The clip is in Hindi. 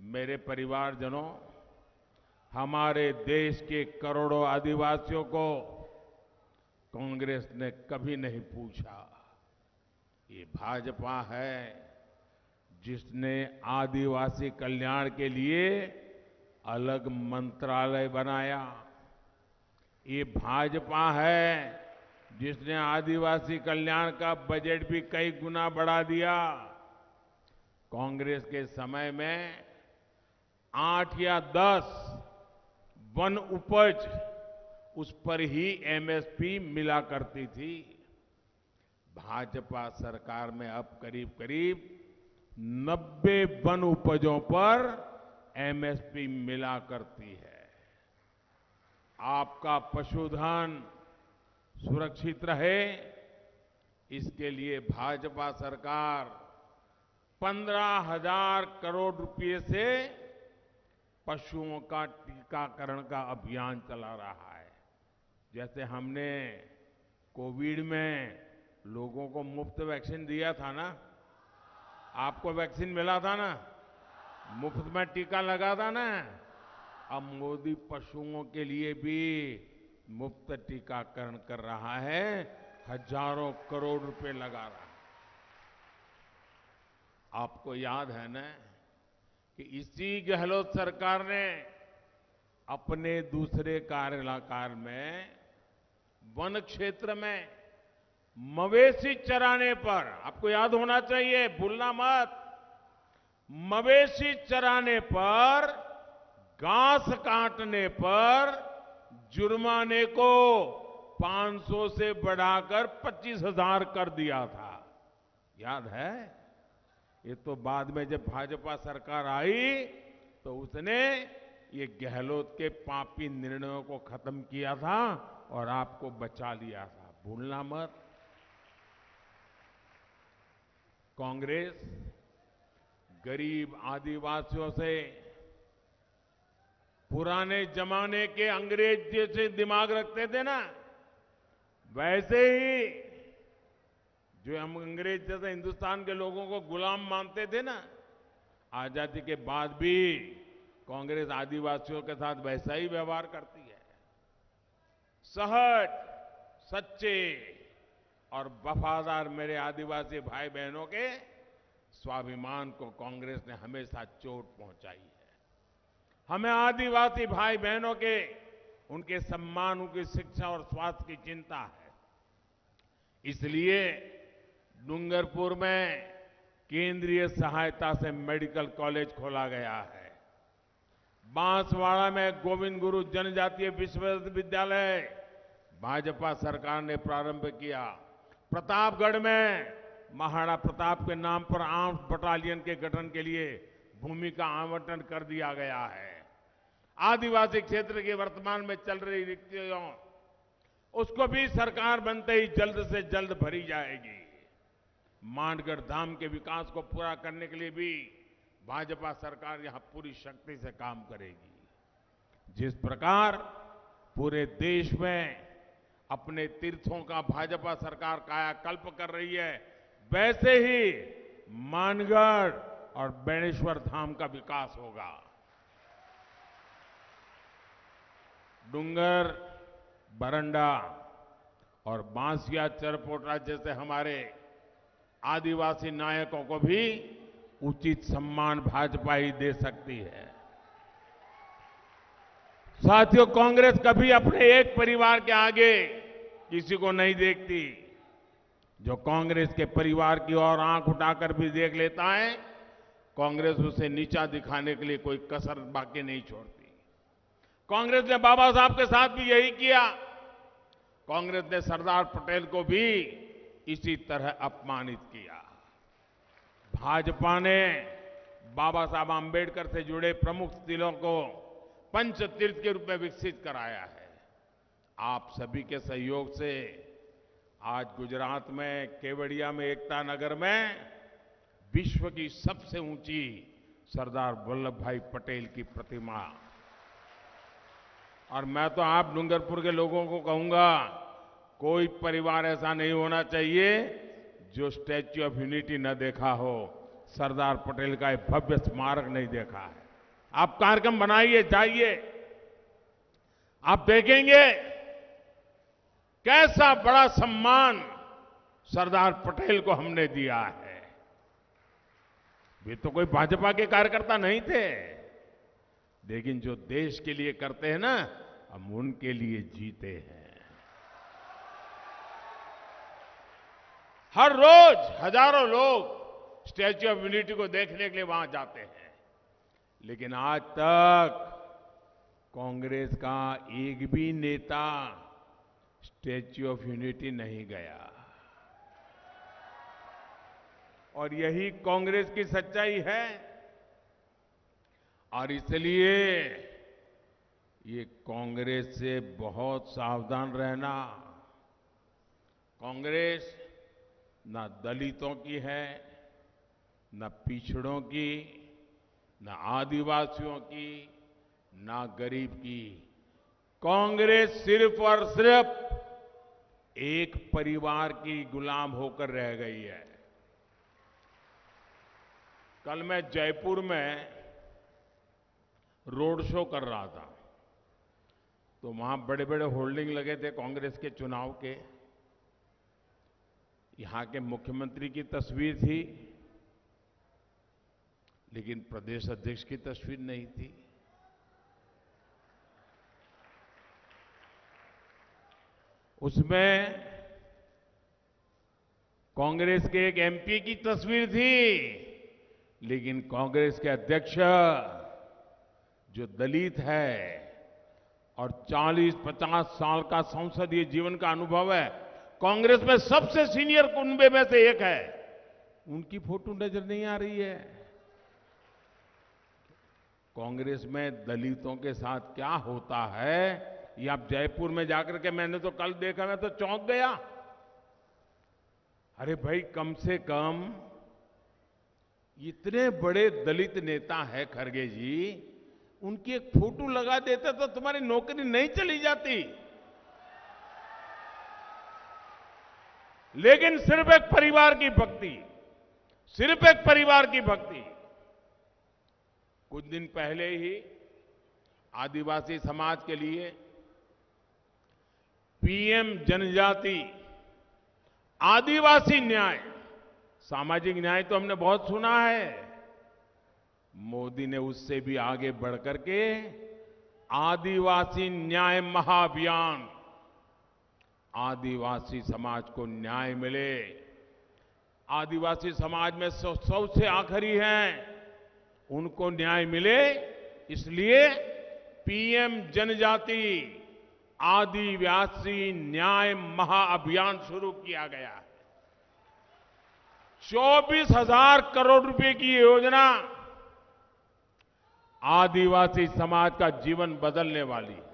मेरे परिवारजनों, हमारे देश के करोड़ों आदिवासियों को कांग्रेस ने कभी नहीं पूछा। ये भाजपा है जिसने आदिवासी कल्याण के लिए अलग मंत्रालय बनाया। ये भाजपा है जिसने आदिवासी कल्याण का बजट भी कई गुना बढ़ा दिया। कांग्रेस के समय में आठ या दस, वन उपज, उस पर ही एमएसपी मिला करती थी। भाजपा सरकार में अब करीब करीब 90 वन उपजों पर एमएसपी मिला करती है। आपका पशुधन सुरक्षित रहे, इसके लिए भाजपा सरकार पंद्रह हज़ार करोड़ रुपए से पशुओं का टीकाकरण का अभियान चला रहा है। जैसे हमने कोविड में लोगों को मुफ़्त वैक्सीन दिया था ना? आपको वैक्सीन मिला था ना? मुफ़्त में टीका लगा था ना? अब मोदी पशुओं के लिए भी मुफ़्त टीकाकरण कर रहा है। हज़ारों करोड़ रुपए लगा रहा है। आपको याद है ना? कि इसी गहलोत सरकार ने अपने दूसरे कार्यकाल में वन क्षेत्र में मवेशी चराने पर आपको याद होना चाहिए भूलना मत मवेशी चराने पर घास काटने पर जुर्माने को 500 से बढ़ाकर 25,000 कर दिया था। याद है? ये तो बाद में जब भाजपा सरकार आई तो उसने ये गहलोत के पापी निर्णयों को खत्म किया था और आपको बचा लिया था। भूलना मत। कांग्रेस गरीब आदिवासियों से पुराने जमाने के अंग्रेज़ जैसे दिमाग रखते थे ना, वैसे ही जो हम अंग्रेज़ जैसे हिंदुस्तान के लोगों को गुलाम मानते थे ना, आज़ादी के बाद भी कांग्रेस आदिवासियों के साथ वैसा ही व्यवहार करती है। सहज, सच्चे और वफादार मेरे आदिवासी भाई बहनों के स्वाभिमान को कांग्रेस ने हमेशा चोट पहुंचाई है। हमें आदिवासी भाई बहनों के, उनके सम्मान, उनकी शिक्षा और स्वास्थ्य की चिंता है। इसलिए डूंगरपुर में केंद्रीय सहायता से मेडिकल कॉलेज खोला गया है। बांसवाड़ा में गोविंद गुरु जनजातीय विश्वविद्यालय, भाजपा सरकार ने प्रारंभ किया। प्रतापगढ़ में महाराणा प्रताप के नाम पर आर्म्स बटालियन के गठन के लिए भूमि का आवंटन कर दिया गया है। आदिवासी क्षेत्र की वर्तमान में चल रही रिक्तियों, उसको भी सरकार बनते ही जल्द से जल्द भरी जाएगी। मानगढ़ धाम के विकास को पूरा करने के लिए भी भाजपा सरकार यहाँ पूरी शक्ति से काम करेगी। जिस प्रकार पूरे देश में अपने तीर्थों का भाजपा सरकार कायाकल्प कर रही है, वैसे ही मानगढ़ और बेणेश्वर धाम का विकास होगा। डूंगर, बरंडा और बांसिया चरपोटा जैसे हमारे आदिवासी नायकों को भी उचित सम्मान भाजपा ही दे सकती है। साथियों, कांग्रेस कभी अपने एक परिवार के आगे किसी को नहीं देखती। जो कांग्रेस के परिवार की ओर आँख उठाकर भी देख लेता है, कांग्रेस उसे नीचा दिखाने के लिए कोई कसर बाकी नहीं छोड़ती। कांग्रेस ने बाबा साहब के साथ भी यही किया। कांग्रेस ने सरदार पटेल को भी इसी तरह अपमानित किया। भाजपा ने बाबा साहब आंबेडकर से जुड़े प्रमुख तिलों को पंच तीर्थ के रूप में विकसित कराया है। आप सभी के सहयोग से आज गुजरात में, केवड़िया में, एकता नगर में विश्व की सबसे ऊँची सरदार वल्लभ भाई पटेल की प्रतिमा। और मैं तो आप डूंगरपुर के लोगों को कहूँगा कोई परिवार ऐसा नहीं होना चाहिए जो स्टैच्यू ऑफ़ यूनिटी न देखा हो। सरदार पटेल का एक भव्य स्मारक नहीं देखा है। आप कार्यक्रम बनाइए, जाइए। आप देखेंगे कैसा बड़ा सम्मान सरदार पटेल को हमने दिया है। वे तो कोई भाजपा के कार्यकर्ता नहीं थे। लेकिन जो देश के लिए करते हैं ना, हम उनके लिए जीते हैं। हर रोज हज़ारों लोग स्टैच्यू ऑफ़ यूनिटी को देखने के लिए वहाँ जाते हैं। लेकिन आज तक कांग्रेस का एक भी नेता स्टैच्यू ऑफ़ यूनिटी नहीं गया। और यही कांग्रेस की सच्चाई है। और इसलिए ये कांग्रेस से बहुत सावधान रहना। कांग्रेस न दलितों की है, न पिछड़ों की, न आदिवासियों की, न गरीब की। कांग्रेस सिर्फ़ और सिर्फ़ एक परिवार की गुलाम होकर रह गई है। कल मैं जयपुर में रोड शो कर रहा था तो वहाँ बड़े बड़े होल्डिंग लगे थे कांग्रेस के चुनाव के। यहाँ के मुख्यमंत्री की तस्वीर थी, लेकिन प्रदेश अध्यक्ष की तस्वीर नहीं थी। उसमें कांग्रेस के एक एमपी की तस्वीर थी, लेकिन कांग्रेस के अध्यक्ष जो दलित है और 40-50 साल का संसदीय जीवन का अनुभव है कांग्रेस में सबसे सीनियर कुंबे में से एक है। उनकी फ़ोटो नज़र नहीं आ रही है। कांग्रेस में दलितों के साथ क्या होता है? ये आप जयपुर में जाकर के मैंने तो कल देखा, मैं तो चौंक गया। अरे भाई, कम से कम इतने बड़े दलित नेता है खरगे जी, उनकी एक फ़ोटो लगा देते तो तुम्हारी नौकरी नहीं चली जाती। लेकिन सिर्फ़ एक परिवार की भक्ति, सिर्फ़ एक परिवार की भक्ति। कुछ दिन पहले ही आदिवासी समाज के लिए पीएम जनजाति, आदिवासी न्याय, सामाजिक न्याय तो हमने बहुत सुना है। मोदी ने उससे भी आगे बढ़कर के आदिवासी न्याय महाअभियान आदिवासी समाज को न्याय मिले। आदिवासी समाज में सबसे आखिरी हैं उनको न्याय मिले, इसलिए पीएम जनजाति आदिवासी न्याय महाअभियान शुरू किया गया है। चौबीस हज़ार करोड़ रुपए की योजना आदिवासी समाज का जीवन बदलने वाली है।